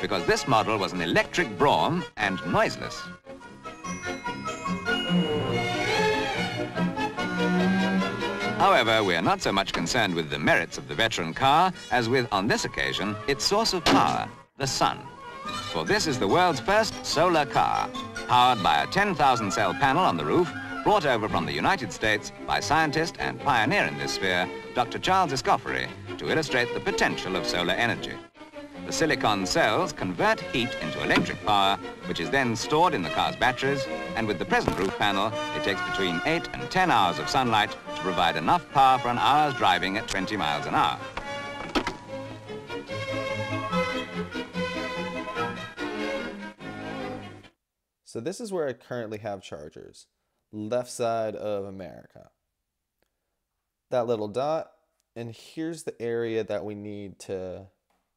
because this model was an electric brougham and noiseless. However, we are not so much concerned with the merits of the veteran car as with, on this occasion, its source of power, the sun. For this is the world's first solar car, powered by a 10,000 cell panel on the roof, brought over from the United States by scientist and pioneer in this sphere, Dr. Charles Escoffery, to illustrate the potential of solar energy. The silicon cells convert heat into electric power, which is then stored in the car's batteries, and with the present roof panel, it takes between 8 and 10 hours of sunlight to provide enough power for an hour's driving at 20 miles an hour. So this is where I currently have chargers, left side of America. That little dot, and here's the area that we need to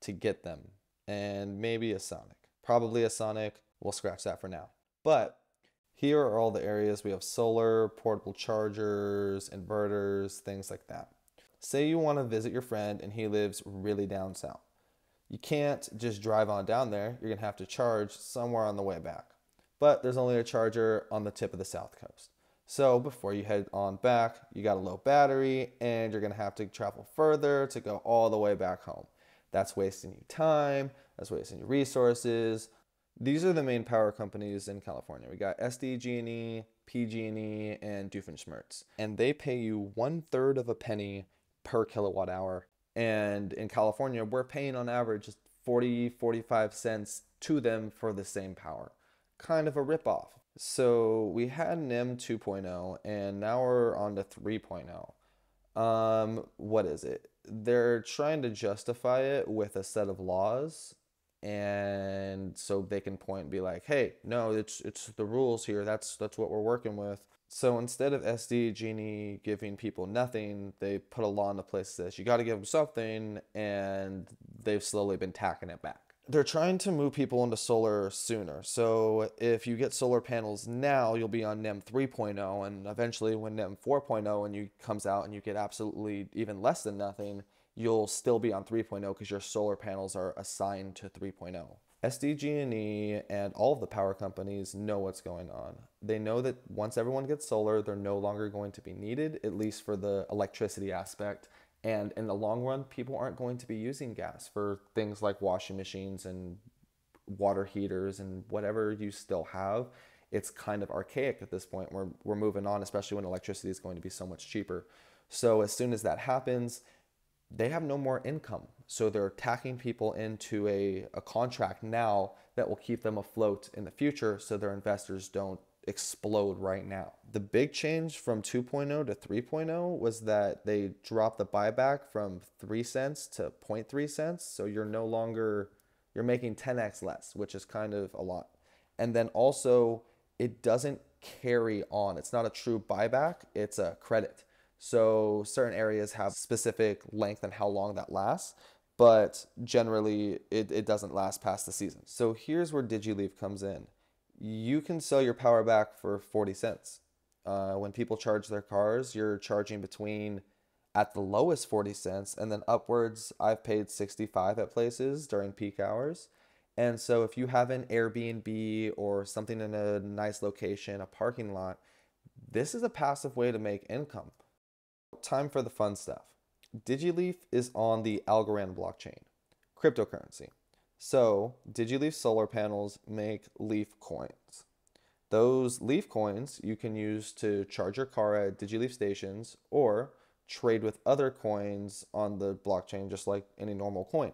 to get them, and maybe a Sonic. Probably a Sonic, we'll scratch that for now. But here are all the areas we have solar, portable chargers, inverters, things like that. Say you want to visit your friend and he lives really down south. You can't just drive on down there, you're going to have to charge somewhere on the way back. But there's only a charger on the tip of the south coast. So before you head on back, you got a low battery and you're going to have to travel further to go all the way back home. That's wasting you time, that's wasting your resources. These are the main power companies in California. We got SDG&E, PG&E, and Doofenshmirtz. And they pay you one third of a penny per kilowatt hour. And in California, we're paying on average 40, 45 cents to them for the same power. Kind of a ripoff. So we had NEM 2.0 and now we're on to 3.0. Um, what is it? They're trying to justify it with a set of laws and so they can point and be like hey no it's it's the rules here. That's that's what we're working with. So instead of SDG&E giving people nothing, they put a law into place that says you got to give them something, and they've slowly been tacking it back they're trying to move people into solar sooner. So if you get solar panels now, you'll be on NEM 3.0, and eventually when NEM 4.0 and you comes out and you get absolutely even less than nothing, you'll still be on 3.0 because your solar panels are assigned to 3.0. SDG&E and all of the power companies know what's going on. They know that once everyone gets solar, they're no longer going to be needed, at least for the electricity aspect. And in the long run, people aren't going to be using gas for things like washing machines and water heaters and whatever you still have. It's kind of archaic at this point. We're, we're moving on, especially when electricity is going to be so much cheaper. So as soon as that happens, they have no more income. So they're tacking people into a, a contract now that will keep them afloat in the future so their investors don't explode right now. The big change from 2.0 to 3.0 was that they dropped the buyback from 3 cents to 0.3 cents. So you're no longer, you're making 10x less, which is kind of a lot. And then also, it doesn't carry on. It's not a true buyback, it's a credit. So certain areas have specific length and how long that lasts but generally it, it doesn't last past the season. So here's where DigiLeaf comes in you can sell your power back for 40 cents. Uh, when people charge their cars, you're charging between at the lowest 40 cents and then upwards I've paid 65 at places during peak hours. And so if you have an Airbnb or something in a nice location, a parking lot, this is a passive way to make income. Time for the fun stuff. DigiLeaf is on the Algorand blockchain, cryptocurrency. So DigiLeaf solar panels make Leaf coins. Those Leaf coins you can use to charge your car at DigiLeaf stations or trade with other coins on the blockchain just like any normal coin.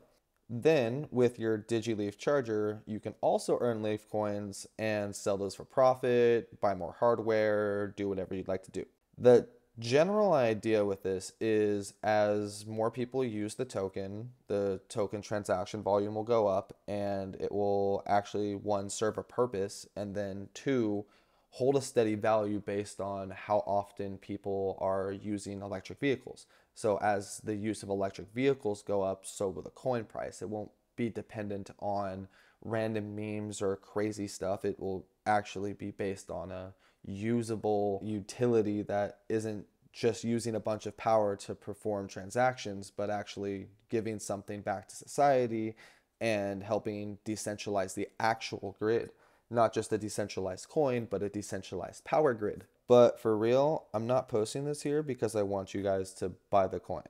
Then with your DigiLeaf charger, you can also earn Leaf coins and sell those for profit, buy more hardware, do whatever you'd like to do. The general idea with this is as more people use the token, the token transaction volume will go up and it will actually, one, serve a purpose, and then two, hold a steady value based on how often people are using electric vehicles. So as the use of electric vehicles go up, so will the coin price. It won't be dependent on random memes or crazy stuff. It will actually be based on a usable utility that isn't just using a bunch of power to perform transactions, but actually giving something back to society and helping decentralize the actual grid. Not just a decentralized coin, but a decentralized power grid. But for real, I'm not posting this here because I want you guys to buy the coin.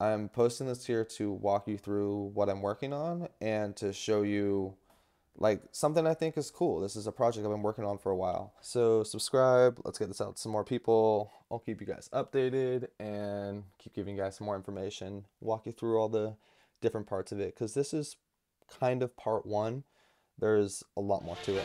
I'm posting this here to walk you through what I'm working on and to show you like something I think is cool. This is a project I've been working on for a while. So subscribe, let's get this out to some more people. I'll keep you guys updated and keep giving you guys some more information, walk you through all the different parts of it because this is kind of part one. There's a lot more to it.